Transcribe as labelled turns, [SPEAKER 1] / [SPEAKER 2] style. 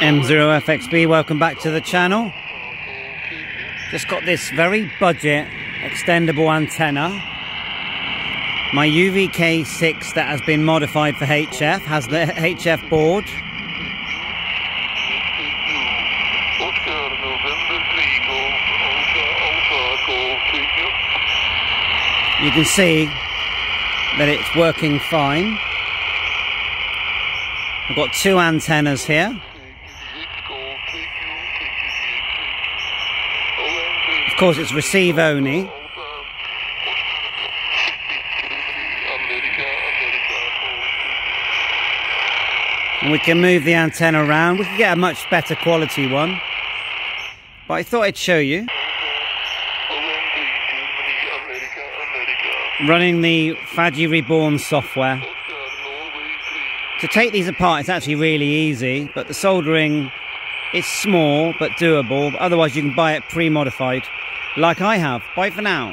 [SPEAKER 1] M0FXB, welcome back to the channel. Just got this very budget extendable antenna. My UVK6 that has been modified for HF has the HF board. You can see that it's working fine. I've got two antennas here. Course, it's receive only. And we can move the antenna around. We can get a much better quality one. But I thought I'd show you. Running the Fagci Reborn software. To take these apart, it's actually really easy, but the soldering is small but doable. Otherwise, you can buy it pre-modified, like I have. Bye for now.